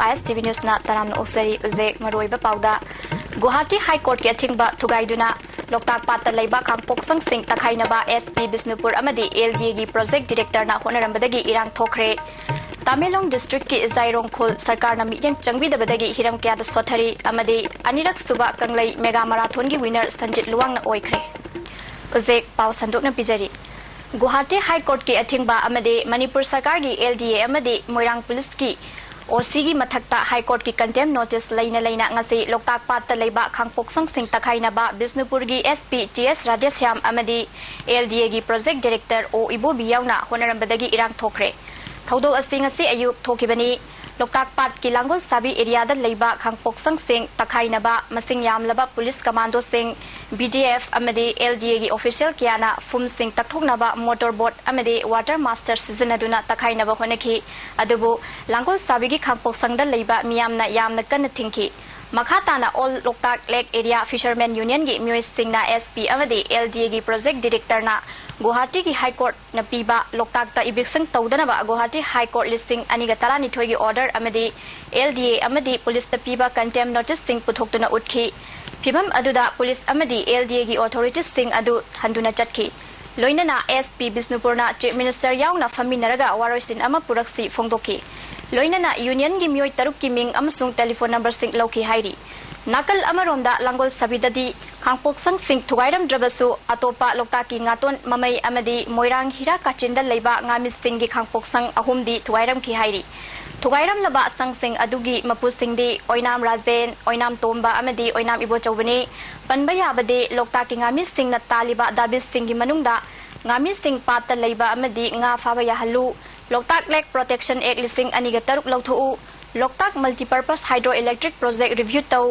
ISTV न्यूज़ना तरामना ओसरी उजेक मरोइबा पाउदा गुवाहाटी हाई कोर्ट के अथिंगबा थुगाइदुना लोकताक पाता लेबा खांगपोक्संग सिंह तखाइनबा एसपी बिष्णुपुर अमदी एलजीए की प्रोजेक्ट डायरेक्टर ना होनरंबदगी इरांग थोखरे तामेलोंग डिस्ट्रिक्ट की जाइरोंग खुल सरकार चंगबिदबदगी हिरम क्याद सोथरी अनिरक सुबा मेगा मैराथन की विनर संजित लुवांग ना गुवाहाटी हाईकोर्ट की अथिबे मनपुर सरकार की L D A Moirang police की ओसी की मथक हाईकोर्ट की कंटेम नोटिस लेना लोकता पाब खापोसंग तखाइना बिजनुपुर की S P T S Radheshyam L D A की प्रोजेक्ट डायरेक्टर ओ इबू भी हनरबदी इरा थोड़े थोदी अयुक्त लोकताक पात की लांगुल साबी एरिया लेबा खांगपोक्संग सिंह तखाइनबा मसिंग यामलबा पुलिस कमांडो सिंह बीडीएफ अमदे एलडीए की ऑफिशियल कियाना फुम सिंह तकथोकनबा मोटर बोट अमदे वाटर मास्टर सिजनदुना तखाइनबा होनखी अदुबु लांगुल साबी की लेबा मियामना यामना कन थिंखी मखा ताना all Loktak lake area fisherman union की सिंह एसपी अमदे एलडीए की प्रोजेक्ट डायरेक्टर ना गुवाहाटी की हाई कोर्ट न पीबा लोकताक इविक्सन तौदनबा गुवाहाटी हाई कोर्ट लिस्टिंग अनिगा तरानिथोय की ऑर्डर अमदी एलडीए अमदी पुलिस पीबा कंटेम नोटिस सिंग पुथोक्तुना उठखी फिबम अदुदा पुलिस अमदी एलडीए की ऑथोरिटीज सिंग अदु हंदुना चटखी लोइनना एसपी बिष्णुपुरना चीफ मिनिस्टर याउना फमिनरगा वारोइसिन अमा पुरक्सी फोंदोखी लोइनना यूनियन की मियोय तरुक की मिंग अमसुंग टेलीफोन नंबर सिंग लौखी हाइरी नाकल अमरोमदा लांगोल सबिददी खांगपोक्संग सिंह थुगाइरमद्रबसु अतोपा लोकताकी ngaton, mamai amadi, moirang hira kachinda leiba ngami singh gi Khangpoksang अहुमदी थुगाइरम की हाइरी थुगाइरम लबा संग सिंह अदुगी मपु सिंहदी ओइनाम राजेन ओइनाम तोम्बा अमदी ओइनाम इबो चौबनी पनबा याबदे लोकताकी लेक प्रोटेक्शन एक्ट लिसिंग अनिगा तरुक लौथु Loktak multipurpose hydro electric project review तौ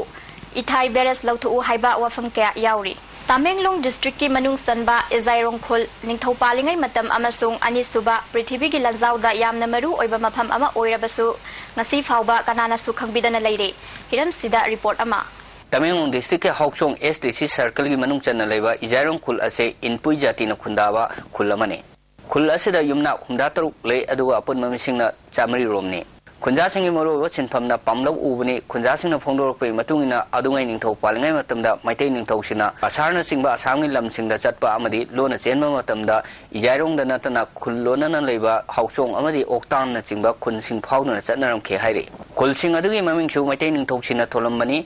इथाई बेरेस लौथु हाइबा वफम क्या याउरी तामेंगलोंग डिस्ट्रिक्ट की मनुंग सनबा इजाइरोंग खुल निंगथौ पालिंगै मतम अमसुंग अनिसुबा पृथ्वी की लंजाउदा यामना मरु ओइबा मफम अमा ओइरबसु ngasi fauba kanana su khangbidana leire hiram sida report ama. तमेंग डिस्ट्रिक्ट के हौचोंग एसडीसी सर्कल की मनुंग चन लेबा खुल असे इनपुई जाति न खुंदाबा खुल ꯈꯨꯜ ꯑꯁꯤꯗ ꯌꯨꯝꯅꯥꯛ ꯍꯨꯝꯗ꯭ꯔꯥ ꯇꯔꯨꯛ ꯂꯩ ꯑꯗꯨꯒ ꯑꯄꯨꯟꯕ ꯃꯤꯁꯤꯡꯅ ꯆꯥꯝꯃꯔꯤꯔꯣꯝꯅꯤ ꯈꯨꯟꯖꯥꯁꯤꯡꯒꯤ ꯃꯔꯨꯑꯣꯏꯕ ꯁꯤꯟꯐꯝꯅ ꯄꯥꯝꯂꯧ ꯎꯕꯅꯤ ꯈꯨꯟꯖꯥꯁꯤꯡꯅ ꯐꯣꯡꯗꯣꯔꯛꯄꯒꯤ ꯃꯇꯨꯡꯏꯟꯅ ꯑꯗꯨꯉꯩ ꯅꯤꯡꯊꯧ ꯄꯥꯜꯂꯤꯉꯩ ꯃꯇꯝꯗ ꯃꯩꯇꯩ ꯅꯤꯡꯊꯧꯁꯤꯡꯅ ꯑꯁꯥꯔꯅꯆꯤꯡꯕ ꯑꯁꯥꯝꯒꯤ ꯂꯝꯁꯤꯡꯗ ꯆꯠꯄ ꯑꯃꯗꯤ ꯂꯣꯟꯅ ꯆꯦꯟꯕ ꯃꯇꯝꯗ ꯏꯖꯥꯏꯔꯣꯡꯗ ꯅꯠꯇꯅ ꯈꯨꯜ ꯂꯣꯟꯅꯅ ꯂꯩꯕ ꯍꯥꯎꯆꯣꯡ ꯑꯃꯗꯤ ꯑꯣꯛꯇꯥꯡꯅꯆꯤꯡꯕ ꯈꯨꯟꯁꯤꯡ ꯐꯥꯎꯗꯨꯅ ꯆꯠꯅꯔꯝꯈꯤ ꯍꯥꯏꯔꯤ ꯈꯨꯜꯁꯤꯡ ꯑꯗꯨꯒꯤ ꯃꯃꯤꯡꯁꯨ ꯃꯩꯇꯩ ꯅꯤꯡꯊꯧꯁꯤꯡꯅ ꯊꯣꯜꯂꯝꯕꯅꯤ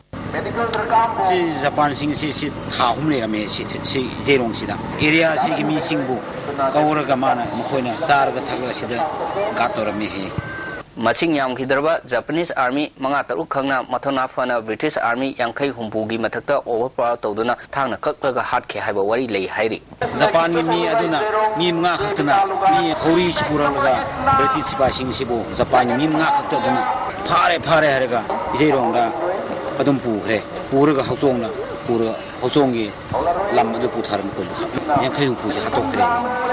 ꯁꯤ ꯖꯄꯥꯟꯁꯤꯡꯁꯤ ꯁꯤ ꯊꯥ ꯑꯍꯨꯝ ꯂꯩꯔꯝꯃꯦ ꯁꯤ ꯁꯤ ꯖꯦꯔꯣꯡꯁꯤꯗ ꯑꯦꯔꯤꯌꯥꯁꯤꯒꯤ ꯃꯤꯁꯤꯡꯕꯨ ꯀꯧꯔꯒ ꯃꯥꯅ ꯃꯈꯣꯏꯅ ꯆꯥꯔꯒ ꯊꯛꯂꯒ ꯁꯤꯗ ꯒꯥꯠ ꯇꯧꯔꯝꯃꯤ ꯍꯦ ꯃꯁꯤꯡ ꯌꯥꯝꯈꯤꯗ꯭ꯔꯕ ꯖꯄꯥꯅꯤꯁ ꯑꯥꯔꯃꯤ ꯃꯉꯥ ꯇꯔꯨꯛ ꯈꯛꯅ ꯃꯊꯧꯅꯥ ꯐꯅ ꯕ꯭ꯔꯤꯇꯤꯁ ꯑꯥꯔꯃꯤ ꯌꯥꯡꯈꯩ ꯍꯨꯝꯐꯨꯒꯤ ꯃꯊꯛꯇ ꯑꯣꯚꯔ ꯄꯥꯋꯔ ꯇꯧꯗꯨꯅ ꯊꯥꯡꯅ ꯀꯛꯂꯒ ꯍꯥꯠꯈꯤ ꯍꯥꯏꯕ ꯋꯥꯔꯤ ꯂꯩ ꯍꯥꯏꯔꯤ ꯖꯄꯥꯟꯒꯤ ꯃꯤ ꯑꯗꯨꯅ ꯃꯤ ꯃꯉꯥ ꯈꯛꯇꯅ ꯃꯤ ꯊꯧꯔꯤꯁꯤ ꯄꯨꯔꯛꯂꯒ ꯕ꯭ꯔꯤꯇꯤꯁ ꯁꯤꯄꯥꯁꯤꯡꯁꯤꯕꯨ ꯖꯄꯥꯟꯒꯤ ꯃꯤ ꯃꯉꯥ ꯈꯛꯇ ꯑꯗꯨꯅ ꯐꯥꯔꯦ ꯐꯥꯔꯦ ꯍꯥꯏꯔꯒ ꯏꯖꯩꯔꯣꯡꯗ ꯑꯗꯨꯝ ꯄꯨꯈ꯭ꯔꯦ ꯄꯨꯔꯒ ꯍꯧꯆꯣꯡꯅ ꯄꯨꯔꯒ ꯍꯧꯆꯣꯡꯒꯤ ꯂꯝ ꯑꯗꯨ ꯄꯨꯊꯔꯝ ꯈꯨꯜ ꯌꯥꯡꯈꯩ ꯍꯨꯝꯐꯨꯁꯤ ꯍꯥꯠꯇꯣꯛꯈ꯭ꯔꯦ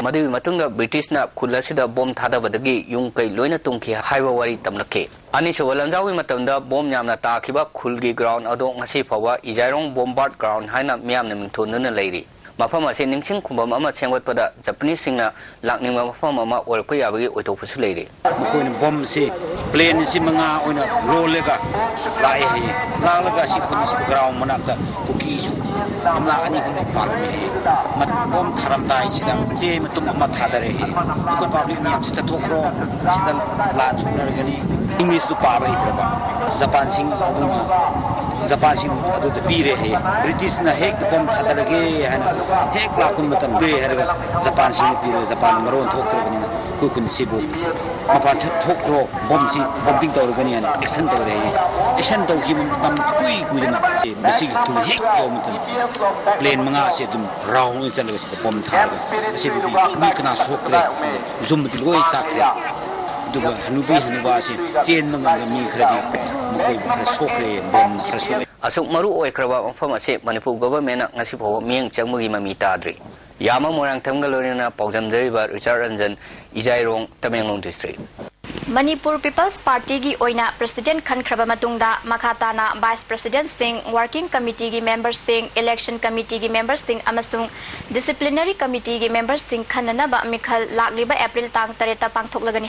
ꯃꯗꯨꯒꯤ ꯃꯇꯨꯡꯗ ꯕ꯭ꯔꯤꯇꯤꯁꯅ ꯈꯨꯜ ꯑꯁꯤꯗ ꯕꯣꯝ ꯊꯥꯗꯕꯗꯒꯤ ꯌꯨꯝ ꯀꯩ ꯂꯣꯏꯅ ꯇꯨꯝꯈꯤ ꯍꯥꯏꯕ ꯋꯥꯔꯤ ꯇꯝꯂꯛꯈꯤ ꯑꯅꯤꯁꯨꯕ ꯂꯟꯖꯥꯎꯒꯤ ꯃꯇꯝꯗ ꯕꯣꯝ ꯌꯥꯝꯅ ꯇꯥꯈꯤꯕ ꯈꯨꯜꯒꯤ ꯒ꯭ꯔꯥꯎꯟ ꯑꯗꯣ ꯉꯁꯤ ꯐꯥꯎꯕ ꯏꯖꯥꯏꯔꯣꯡ ꯕꯣꯝꯕꯥꯔꯠ ꯒ꯭ꯔꯥꯎꯟ ꯍꯥꯏꯅ ꯃꯤꯌꯥꯝꯅ ꯃꯤꯡꯊꯣꯟꯗꯨꯅ ꯂꯩꯔꯤ मफम असे निंगसिंग खुंबम अमा सेंगोटपदा जापानीज सिंगना लाकनिंगमा मफम अमा ओरप याबगी ओइथोपसु लेरे मकोइन बम से प्लेन से मंगा ओइन लोलेगा लाए हे लालगा सि खुनिस ग्राउंड मनाकदा कुकी सु हमला अनि हम पालमे हे मत बम थरम दाइ सिदा जे मतुम अमा थादरे हे को पब्लिक नियम सिदा थोखरो सिदा ला चुनरगनी इंग्लिश दु पाबै द्रबा जापान सिंग अदुमा zapasim adu te pire he british na hek bom khatar ge hana hek la kun matam be her japan sin pire japan maron thok kro ni ku kun si bu ma pa chhat thok ro bom si bombing tor gani hana action tor re he action tor ki mun tam kui ku ni e misi tu hek ko matam plane manga se tum rao ni chal ge bom thar ge si bu ni kana sok re zum ti loi chak re du ba hanubi hanuba se chen manga mi khra Manipur peoples party की ओना president खनख्रबाता vice president Singh working committee की member Singh election committee की member Singh disciplinary की member Singh खननब मखल लाग्रब April तरह पांथोलगनी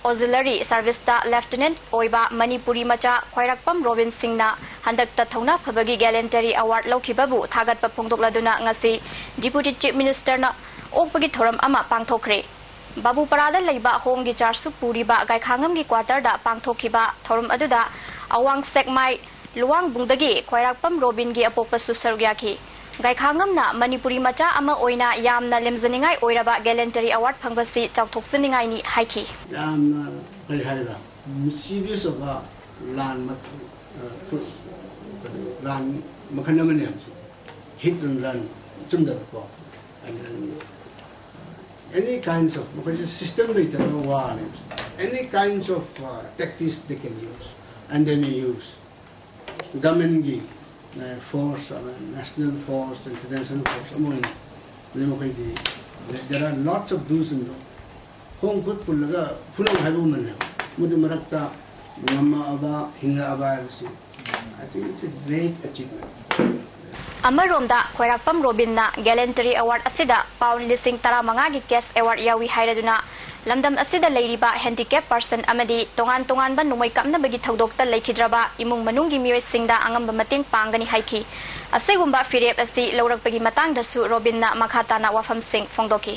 laiba auxiliary service ta lieutenant oiba manipuri macha khwairakpam robin singh na handak ta thona phabagi gallantry award lokhibabu thagat pa phongdokladuna ngasi. Deputy chief minister na okpagi thoram ama pangthokre babu parada leiba home gi char su puri ba gai khangam gi quarter da pangthokhi ba thorum aduda awang sekmai luwang bungdagi khoirak pam robin gi apok pasu sargya गाइखांगमना Manipuri मचा अमा ओइना यामना लेमजनिंगाई ओइराबा gallantry award फंगबसी चाउथोक्सनिंगाई नि हाइखी याम गाइखांगदा मुसीबी सबा लान मत लान मखनमने हमसी हिटन लान चुमदा को any kinds of because it's system later one any kinds of uh, tactics they can use and then they use government force uh, national force international force among them there are lots of do's and don'ts hong kut pullaga pulang halu man mudu marakta ngamma aba hinga aba I think it's a great achievement. amaromda koirakpam robinna galantry award asida pun lizing taramagagi kas aword yau i hairaduna lamdam asida ಲairiba handicap prsn amdi tngan togana numai kapnabagi ouೋkda laikidrba imug manuggi miyosingd agama matig pagani haiki asigumಬa fire asi lourkagi matadasu robinna makhatana wafam sing ugdokki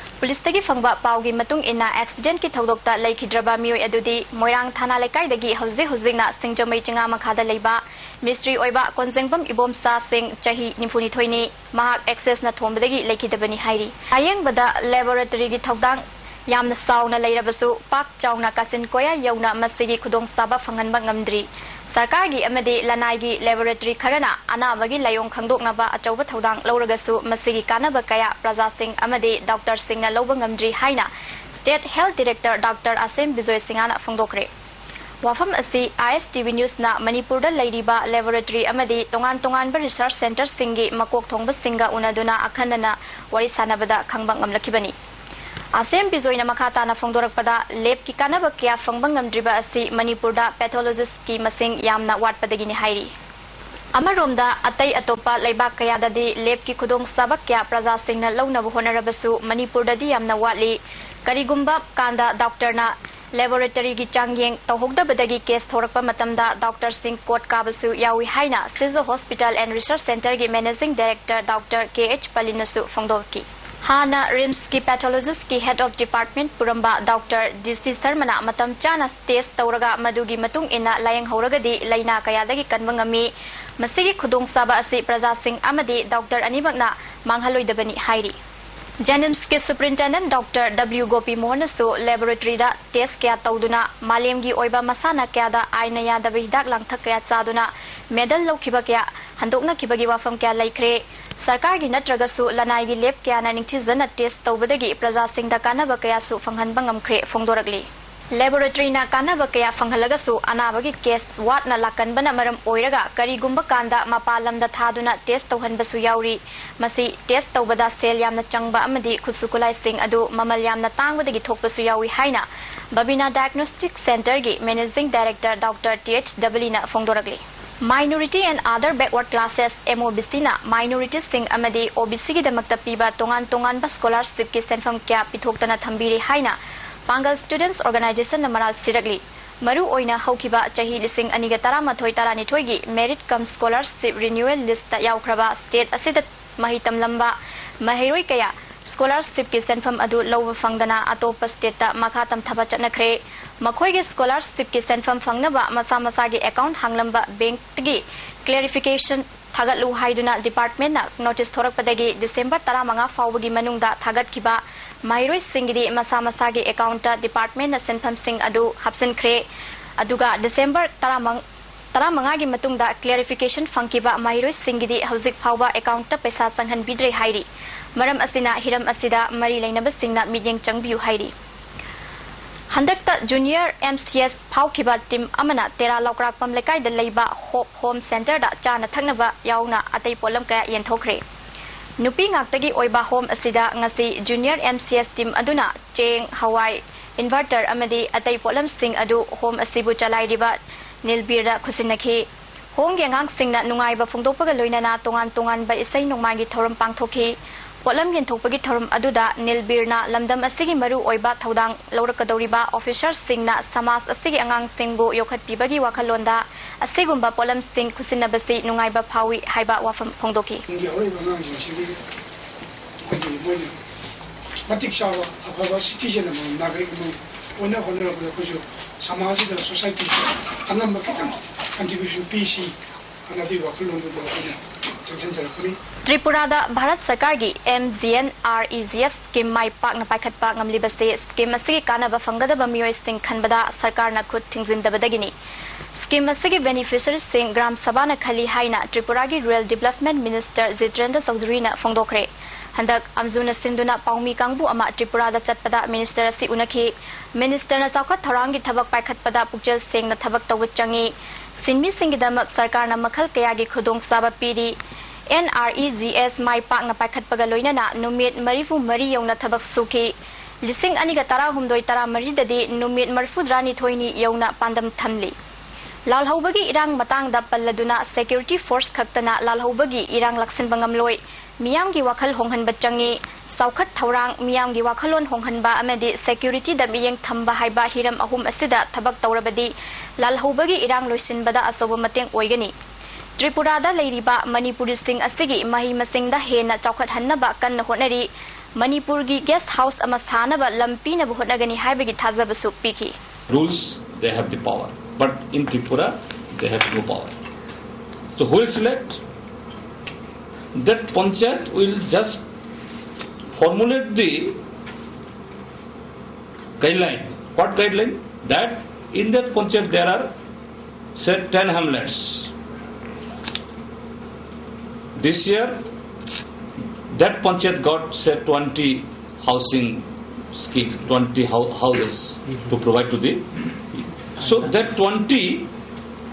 पुलिसतगी फंगबा पावगी मतुंग इना accident की थौदोक्ता लेखिद्रबा मियोय अदुदी थाना लेकाइदगी हौजे हौजिना सिंगजमै चिंगा मखादा लेबा मिस्ट्री ओइबा इबोम सा एक्सेस ना थोंबदगी लेखिदबनी लेबोरेटरी की थौदांग yamna sauna leirabasu pak chauna kasin koya yauna masigi khudong saba phangan bangamdri सरकार की अमदे लनाई की लेबोरेटरी खरना अनाब की लयों खंगदोकनब अचौब थौदांग लौरगसु मसिगी कानब कया प्रजा सिंह अमदे डॉक्टर सिंह लौब ngamdri हाइना state health director doctor Asim Vijay सिंहाना फोंदोकरे वाफम असी आईएसटीवी न्यूज़ ना मणिपुर लेरीबा लेबोरेटरी अमदे तोंगान तोंगान ब रिसर्च सेंटर सिंह की मकोक थोंब Singh उनदुना ASEM Bizoina Makata na fongdorakpada lab ki kanaba kya fangbang ngamdriba asi Manipur da pathologist ki masing yamna watpadagi ni hairi ꯑꯃꯔꯣꯝꯗ ꯑꯇꯩ ꯑꯇꯣꯞꯄ ꯂꯩꯕꯥꯛ ꯀꯌꯥꯗꯗꯤ ꯂꯦꯞꯀꯤ ꯈꯨꯗꯣꯡꯆꯥꯕ ꯀꯌꯥ ꯄ꯭ꯔꯖꯥꯁꯤꯡꯅ ꯂꯧꯅꯕ ꯍꯣꯠꯅꯔꯕꯁꯨ ꯃꯅꯤꯄꯨꯔꯗꯗꯤ ꯌꯥꯝꯅ ꯋꯥꯠꯂꯤ ꯀꯔꯤꯒꯨꯝꯕ ꯀꯥꯟꯗ ꯗꯣꯛꯇꯔꯅ ꯂꯦꯕꯣꯔꯦꯇꯔꯤꯒꯤ ꯆꯥꯡꯌꯦꯡ ꯇꯧꯍꯧꯗꯕꯗꯒꯤ ꯀꯦꯁ ꯊꯣꯔꯛꯄ ꯃꯇꯝꯗ ꯗꯣꯛꯇꯔꯁꯤꯡ ꯀꯣꯠ ꯀꯥꯕꯁꯨ ꯌꯥꯎꯏ ꯍꯥꯏꯅ ꯁꯤꯖ ꯍꯣꯁꯄꯤꯇꯥꯜ ꯑꯦꯟ ꯔꯤꯁꯔꯁ ꯁꯦꯟꯇꯔꯒꯤ managing director doctor K H ꯄꯂꯤꯅꯁꯨ ꯐꯣꯡꯗꯣꯛꯈꯤ हाना रिम्स की पैथोलॉजिस्ट की हेड ऑफ़ डिपार्टमेंट पुरंबा डॉक्टर डीसी शर्मना मतम चाना टेस्ट तौरगा मदुगी मतुंग इना लायंगहौरगदी लैना कयादगी कन्व ngami masigi khudongcaba asi praja singh amadi doctor अनिबकना मांगहलोइदबनी हाइरी जेनिम्स के superintendent doctor W Gopi Mohan सु लेबोरेटरी दा टेस्ट क्या तौदुना मालेम की ओइबा मसाना क्या दा आइना यादब हिदाक लांगथक क्या चादुना मेडल लौखिबा क्या हंदोकना किबगी वाफम क्या लैखरे सरकार की नत्रगसु लनाई की लेब क्या ना टेस्ट तौबदगी प्रजा कानबा क्या सु फंगहनबा ngamkhre फोंदोरगली लेबोरेटरीना कानब कया फंगहलगसु अनाबगी केस वाटना ओइरगा करीगुम्बा कांदा मपालमदा थादुना टेस्ट मसी टेस्ट तौबदा सेल यामना चंगबा अमदी खुसुकुलाई सिंह अदु ममल यामना तांगबदगी थोकबसु याउई हाइना बबिना डायग्नोस्टिक सेंटर की managing director doctor T H डब्ल्यूना फोंदोरगली minority and other backward classes एमओबीसीना minorities Singh अमदी ओबीसी की दमकता पीबा तोंगान तोंगान स्कॉलरशिप की सेंफम क्या पिथोक्तना थंबीरे हाइना पांगल स्टूडेंट्स ऑर्गेनाइजेशन मराल सिरगली मरु ओइना हौखिबा चाही लिसिंग अनिगा तरामाथोय तरानिथोयगी merit cum scholarship renewal list याउख्रबा state असिदा मही तमलंबा महैरोय कया स्कॉलरशिप की सेंफम अदु लौब फंगदना अतोप स्टेट मखा तमथबा चनखरे मखोयगे स्कॉलरशिप की सेंफम फंगनबा मसा मसा के अकाउंट हांगलंबा बैंक की क्लेरिफिकेशन थागतलु हाइदुना डिपार्टमेंट नोटिस थोरकपदगी डिसेंबर तरामंगा फाउबगी मनुंगदा थागतखिबा माहिरोय सिंगदी मसा मसा की अकाउंट डिपार्टमेंट सेंफम सिंग अदु हापसनखरे अदुगा डिसेंबर तरामंग तरामंगागी मतुंगदा क्लेरिफिकेशन माहिरोय सिंगदी हौजिक फाउबा अकाउंट पैसा संहन ꯃꯔꯝ ꯑꯁꯤꯅ ꯍꯤꯔꯝ ꯑꯁꯤꯗ ꯃꯔꯤ ꯂꯩꯅꯕꯁꯤꯡꯅ ꯃꯤꯠꯌꯦꯡ ꯆꯪꯕꯤꯌꯨ ꯍꯥꯏꯔꯤ ꯍꯟꯗꯛꯇ ꯖꯨꯅꯤꯌꯔ ꯑꯦꯝ ꯁꯤ ꯑꯦꯁ ꯐꯥꯎꯈꯤꯕ ꯇꯤꯝ ꯑꯃꯅ ꯇꯦꯔꯥ ꯂꯧꯀ꯭ꯔꯥꯛꯄꯝ ꯂꯩꯀꯥꯏꯗ ꯂꯩꯕ ꯍꯣꯞ ꯍꯣꯝ ꯁꯦꯟꯇꯔꯗ ꯆꯥꯅ ꯊꯛꯅꯕ ꯌꯥꯎꯅ ꯑꯇꯩ ꯄꯣꯠꯂꯝ ꯀꯌꯥ ꯌꯦꯟꯊꯣꯛꯈ꯭ꯔꯦ ꯅꯨꯄꯤ ꯉꯥꯛꯇꯒꯤ ꯑꯣꯏꯕ ꯍꯣꯝ ꯑꯁꯤꯗ ꯉꯁꯤ junior M C S team ꯑꯗꯨꯅ ꯆꯦꯡ ꯍꯋꯥꯏ ꯏꯟꯚꯔꯇꯔ ꯑꯃꯗꯤ ꯑꯇꯩ ꯄꯣꯠꯂꯝꯁꯤꯡ ꯑꯗꯨ ꯍꯣꯝ ꯑꯁꯤꯕꯨ ꯆꯂꯥꯏꯔꯤꯕ ꯅꯤꯜꯕꯤꯔꯗ ꯈꯨꯠꯁꯤꯟꯅꯈꯤ ꯍꯣꯡꯒꯤ ꯑꯉꯥꯡꯁꯤꯡꯅ ꯅꯨꯡꯉꯥꯏꯕ ꯐꯣꯡꯗꯣꯛꯄꯒ ꯂꯣꯏꯅꯅ ꯇꯣꯉꯥꯟ ꯇꯣꯉꯥꯟꯕ ꯏꯁꯩ ꯅꯣꯡꯃꯥꯏꯒꯤ ꯊꯧꯔꯝ ꯄꯥꯡꯊꯣꯛꯈꯤ tongan tongan ba isai nongmai gi thoram pangthokhi पोलम यंथोपगी थोरम अदुदा नीलबीरना लमदम असिगी मरु ओइबा थौदांग लौरकदौरिबा ऑफिसर सिंगना समाज असिगी अंगांग सिंगबु योखतपीबगी वाखलोंदा असिगुंबा पोलम सिंग खुसिनबसी नुंगाइबा फावी हाइबा वाफम फोंदोकी मतिक चावा अफब सिटीजन नागरिक ओना होनरबदा कुजु समाजदा त्रिपुरा भारत सरकार की M G N R E G S scheme माई पाकना पाखत्पा ngमलिबसे स्कीम कानब फंगदब मियोय सिंग खनबदा सरकार खुद थिंगजिनदबदगिनी स्कीम बेनिफिशियरी ग्राम सभा खली हाइना त्रिपुरा की rural development minister Jitendra Chaudhary फोंदोखरे हंदक अमजुन सिंधुना पाउमी कांगबु त्रिपुरा दा चतपदा मिनिस्टर असि उनखि मिनिस्टर चौखत थौरांगी थबक पाखत्पदा पुक्चल सिंग न थबक तौब चंगी सिनमी सरकार मखल कया की खुदोंग साबा पीरी NRECS mai pak na pakhat pagaloi na numit marifu mari yong na thabak suki. Lising ani ga tara hum doi tara mari dadi numit marfu drani thoini yong na pandam thamli. Lalhaubagi irang matang da palladuna security force khaktana lalhaubagi irang laksin bangam loi. Miyam gi wakhal honghan bachangi saukhat thaurang miyam gi wakhalon honghan ba amedi security da miyang thamba haiba hiram ahum asida thabak tawrabadi lalhaubagi irang loisin bada asoba mateng oigani. त्रिपुरादिपुरी Manipur guest house थानब लंपी हटनगनी Tripura they have no power so who will select that panchayat will just formulate the guideline what This year, that panchayat got say 20 housing schemes, 20 houses to provide to the. So that 20,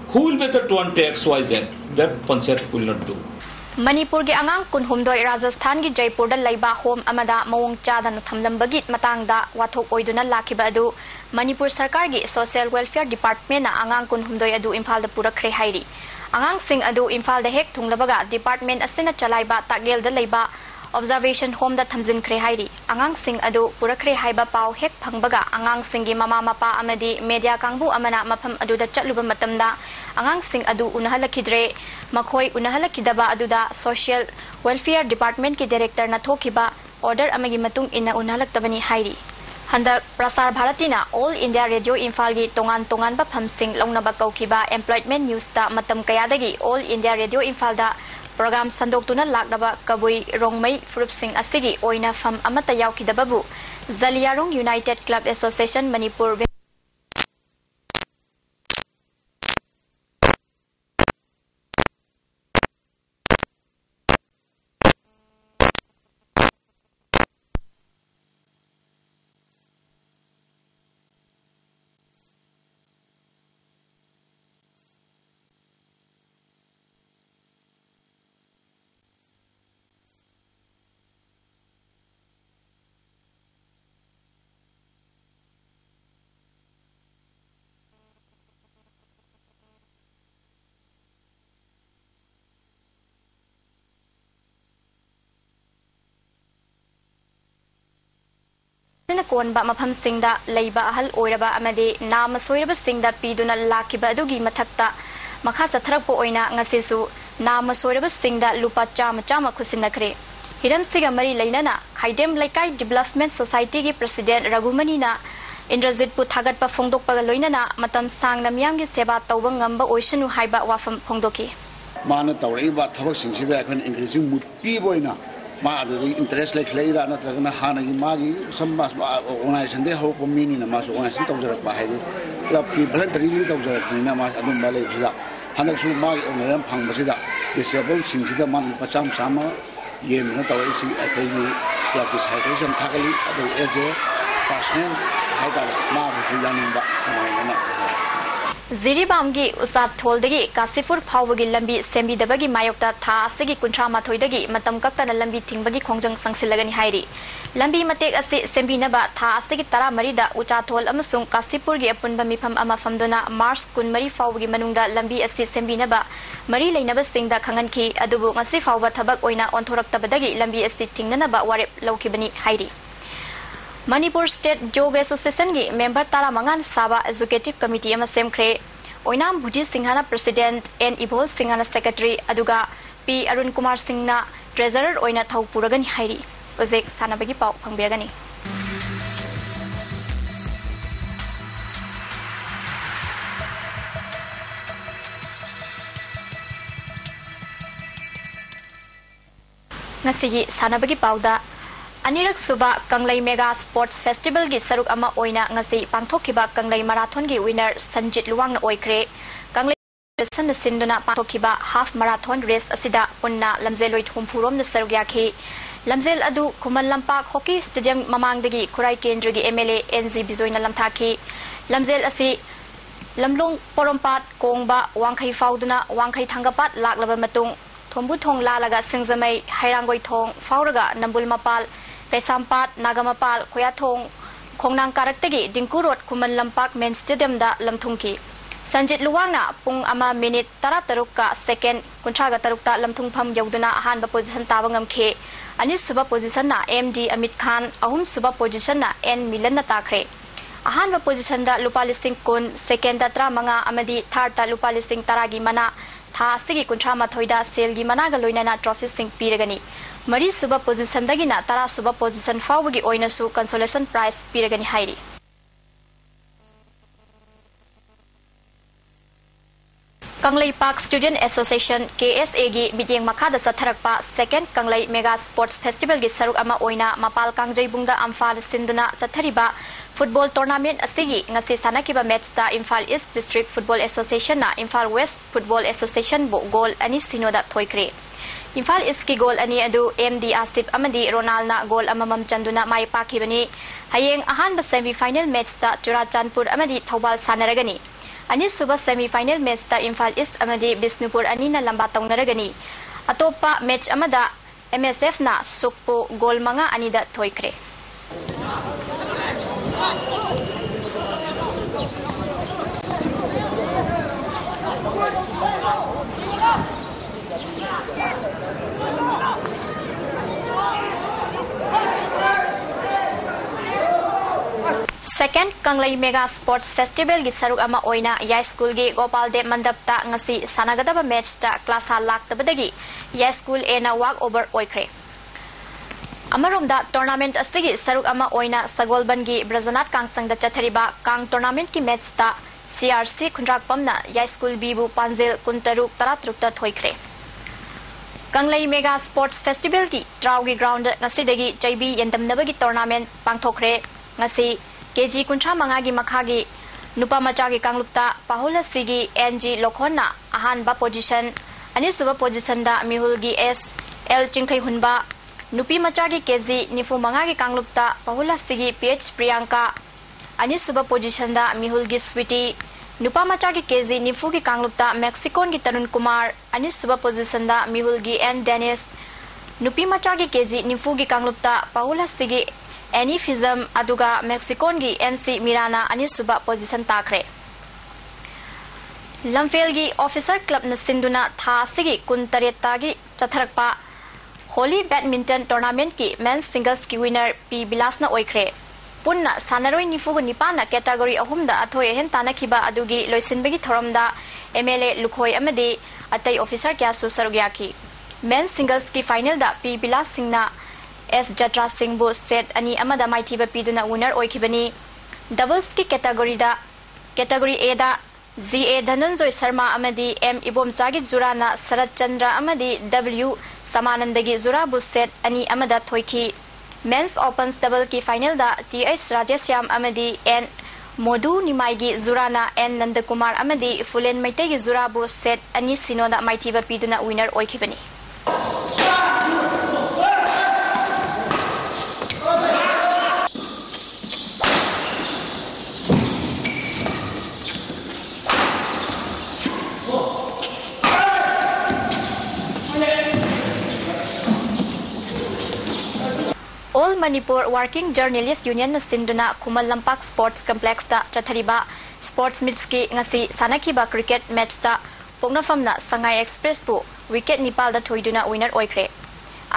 who will be the 20 XYZ? That panchayat will not do. Manipur के अंगांग कुनहुमदोय राजस्थान की जयपुर लेबा home अमदा मवोंग चादन थमलंबगी मतंगदा वाथोक ओइदुना लाखिबा अदु मणिपुर सरकार की social welfare department अंगांग कुनहुमदोय अदु Imphal पुरखरे हाइरी pau hek phangbaga angangsing gi mama mapa amadi media kangbu amana mafam adu da chatluba matamda angangsing adu unahalakidre makhoi unahalakidaba adu da social welfare department ki director na thokiba order amagi matung ina unahalaktabani hairi हंदक प्रसार भारतीना all India radio Imphal की तोान तोान फमसिंग लौनब कौखिबा employment news मतम कयादगी all India radio Imphal program संदोक्तुना लाक्नब कबुई रोंगमई फुरुपसिंग असिगी ओइना फम अमता याउखिदबबु जलियारोंग यूनाइटेड क्लब अकोनब मफमसिंग लेब अहल ओइरब अमदि नाम सोइरबसिंग पीदुन लाकिब मथक्त मखा चथरप नाम सोइरबसिंग लुप चाम चाम खुसिनखरे हिरमसिग मरी लेना खाइदेम लेकाई डेवलपमेंट सोसाइटी की प्रेसिडेंट रघुमनी इंद्रजीत पु थागत फोंदोपग लोइनना की सेवा तौब ngamba oisanu haiba मान तौरब थबक सिंग सिदा अखन मा अझै इन्ट्रेस्ट लेख्छ ल्याइरा नत्रगना हानागी मागी सम्मा ओनाइसनदै हरप मिनिन मासु ओनाइसन तौजरक बाहाइदे क्लबकी भलन्तरी तौजरक निना मा अदुम बाले भिदा हनकसु मागी ओनरम फांगबसिदा डिसेबल सिंसिदा मान पचाम सामा येमन तौइसि अखैनि क्लबकी साइटेसन थाकली अदु एजे पर्सनल हाइदा मा बुझियानिन बा ओनाइना थोलदगी कासिफुर फावगी लंबी सेंबीदबगी मायोक्ता था असगी कुंठा माथोइदगी मतम कक्तन लंबी थिंगबगी खोंजंग संगसिलगनी हाइरी लंबी मतेक असे सेंबीनबा था असगी तरा मरीदा उचा थोल अमसुंग कासिफुरगी अपुनबा मिफम मार्च कुन मरी असे सेंबीनबा मरी लेनबा ngasi फावबा थबक ओइना ओंथोरक्तबदगी लंबी असे मणिपुर स्टेट जोग एसोसिएशन की मेंबर तारा मंगान साबा एजुकेटिव कमिटी सेमख्रे ओइनाम भुजी सिंहाना प्रेसिडेंट एन इभोल सिंहाना सेक्रेटरी अदुगा पी अरुण कुमार ओइना थौ पुरगनी हाइरी। ओजेक सानाबगी पाउ फंगबिरगनी ngasi sanabagi pauda अनिरक सुबा कंगलई मेगा स्पोर्ट्स फेस्टिवल की सरुक अमा ओइना ngasi pangthokhiba कंगलई मैराथन की विनर संजित लुवांग ना ओइख्रे कंगलई सन सिंदुना pangthokhiba हाफ़ मैराथन रेस असिदा पुन्ना लमजेलोइ थुमफुरोम न सरुक याखि लमजेल अदु खुमन लंपाक हॉकी स्टेडियम ममांगदगी खुराई केंद्र की एमएलए एनजी बिजोइना लमथाखि लमजेल असि लमलोंग पोरोमपात कोंगबा वांखै फाउदुना वांखै थांगपात लाकलबा मतुंग थोंबु थोंग लालगा सिंगजमै हैरांगोइ थोंग फाउरगा कैसामपात नागामपाल खोयाथोंग खोंनांग कारक्तगी Dingku road Khuman Lampak main stadium दा लमथुंगकी संजित लुवांगना पुंग अमा मिनिट तरा तरुक का सेकेंड कुंथ्रागा तरुकता लमथुंगफम यौदुना अहानबा पोजिशन ताबा ngamखे अनिसुबा पोजिशन ना एमडी अमित खान अहुम सुबा पोजिशन ना एन मिलन ना ताखरे अहानबा पोजिशन दा लुपा लिस्टिंग कुन सेकेंड दा तरा मंगा अमदी थर्ड दा लुपा लिस्टिंग तरागी मना था असिगी कुंथ्रा माथोइदा सेलगी मनागा लोइनाना ट्रॉफी सिंग पीरगनी मरी सुबह पोजिशन दगिना तरा सुबह पोजिशन ओइनसु कंसोलेशन प्राइज पीरगनी हाइरी Kanglei park student association KSA गी मिटिंग मखादा सथरकपा second Kanglei mega sports festival गी सरुक मपाल कांगजैबुंगदा अम्फाल सिंदुना चथरिबा फुटबॉल टूर्नामेंट असिगी ngasi sanakiba match ta Imphal East District Football Association na Imphal West Football Association Imphal east goal अनी अदु एम डी आसिफ अमदी रोनाल्डना गोल अममम चंदुना माई पाखिबनी हयेंग अहानब सेमीफाइनल मैच ता चुराचांदपुर अमदी थौबाल सानरगनी अनी सुब सेमीफाइनल मैच ता इम्फाल ईस्ट अमदी बिष्णुपुर अनीना लंबा तौनरगनी अतोपा मैच अमदा एमएसएफ ना सुकपो गोल मंगा अनीदा थोइक्रे second Kanglei mega sports festival की सरुक अमा या स्कूल की गोपाल देव मंडप ता match ta class ha laktabadagi ya school e na walk over oikre. अमरोमदा टूर्नामेंट सरुक अमा ओइना सगोलबन की ब्रजनाथ कांगसंग दा चथरिबा कांग टूर्नामेंट की मैच ता सीआरसी खुंड्राकपमना या स्कूल बीबू पांजेल कुंतरुक तरातरुक ता थोइख्रे कंगलई मेगा स्पोर्ट्स फेस्टिवल की ट्राउगी ग्राउंड ngasi चैबी यंदमनबगी टूर्नामेंट पांगथोखरे ngasi केजी कुंछा मंगा की मखा की नुपा मचा की कांगलुप्ता पाहुल सी एन जी लोखोना अहान बा पोजिशन अनि सुब पोजिशन दा मिहुल की एस एल चिंखई हुनबा नुपी मचा की केजी निफु मंगा की कांगलुप्ता पाहुल सी पी एच प्रियंका अनि सुब पोजिशन दा मिहुल की स्वीटी नुपा मचा की केजी निफु की कांगलुप्ता मेक्सिकोन की तरुण कुमार अनि सुब पोजिशन दा मिहुल की एन डेनिस नुपी मचा की केजी निफु की कांगलुप्ता पाहुल सी एनी फिजम अदुगा मेक्सिकोन की एमसी मिराना अनिसुबा पोजीशन ताखरे लमफेल की ऑफिसर क्लब न था सिगी कुन तरेतागी चथरकपा होली बैडमिंटन टूर्नामेंट की मेंस सिंगल्स की विनर पी बिलास न ओइखरे पुन्ना सानरोई निफुगु निपाना कैटेगरी अहुमदा अथोय हेन तानखिबा अदुगी लोइसिनबगी थोरमदा एमएलए लुखोय अमदी अतई ऑफिसर क्या सुसर की मेन सिंगल्स की फाइनल पी बिलास सिंहना एस जत्रा सिंह सेट अनि अमदा माइथिबा पीदुना विनर ओइखिबनी डबल्स की कैटेगरी दा कैटेगरी ए दा जी ए धनंजय शर्मा अमदी एम इबोमचागी जुराना शरद चंद्र अमदी डब्ल्यू समानंदगी जुरा बु सेट अनि अमदा थोइखी मेंस ओपन डबल की फाइनल टी एच राधेश्याम अमदी एन मोदू निमाईगी जुराना एन नंदकुमार अमदी फुलेन मैतेगी जुराबु सेट अनि सिनोदा माइथिबा पीदुना विनर ओइखिबनी लंपाक स्पोर्ट्स कॉम्प्लेक्स दा चथरीबा स्पोर्ट्स मिट्स की ngasi sanakhiba cricket match ta पोंगनाफमना संगाई एक्सप्रेस बु विकेट निपाल दा थोइदुना विनर ओइख्रे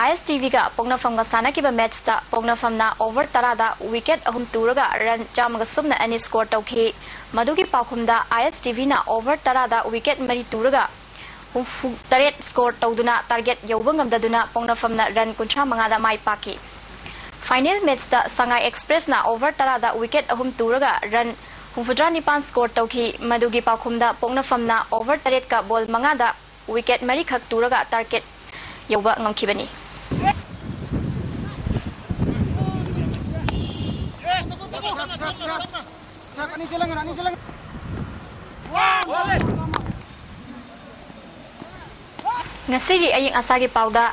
ISTV ga पोंगनाफमगा सानकिबा मैच पोंगनाफमना ओवर तरा दा विकेट अहुम तुरगा रन चामगा सुमना अनि स्कोर तौखि मदुगी पाखुमदा na ओवर तरा दा विकेट मरी तुरगा हुफु तरेट स्कोर तौदुना टारगेट यौबंगमदुना पोंगनाफमना रन कुंठा मंगादा माइ पाकी फाइनल मैच दा संगाई एक्सप्रेस ना ओवर तरा दा विकेट अहुम तुरगा रन हुफुद्रा निपान स्कोर तौखी मदुगी पाखुमदा पोंगनाफमना ओवर तरेट का बॉल मंगादा विकेट मरी खक तुरगा टारगेट यौबा ngamkhibani ngasigi aying asagi pauda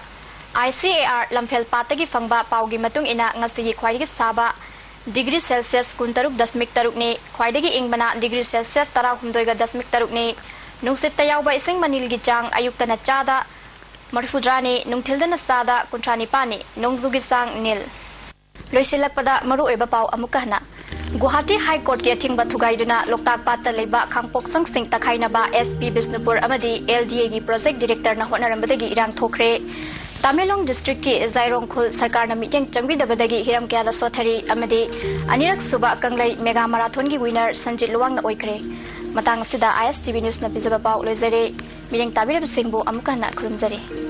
ICAR lamphel patagi fangba paugi matung ina ngasigi khwaigi saba degree Celsius कुंतरुक दशमिक तरुक ने ख्वाइदगी इंगबना डिग्री सेल्सियस तरा हुमदोइगा दशमिक तरुक ने नुंसित यावबा इसिंग मनिल गी चांग अयुक्तना चादा मरफुद्रा ने नुंथिलदना सादा कुंथ्रा निपाने नोंजुगी सांग नील लोइसिलकपदा मरु ओइबा पाउ अमुकहना गुवाहाटी हाई कोर्ट के थिंग थुगाइदुना लोकताक पात लेबा खांगपोक्संग सिंह तखाइनबा एसपी बिष्णुपुर अमदी एलडीए की प्रोजेक्ट डायरेक्टर ना होनरमबदगी इरांग थोखरे तमेलोंग डिस्ट्रिक्ट की जायरोंग खुल सरकार मीटिंग चंगबिदबदगी हिरम क्या सोथरी अमदी अनिरक सुबा कंगलै मेगा मैराथन की विनर संजीत लुवांग ओइखरे मतंग सिदा आईएसटीवी न्यूज़ न बिजबा पाउ लेजरे मीटिंग ताबिरब सिंहबु अमुकना खुरुमजरे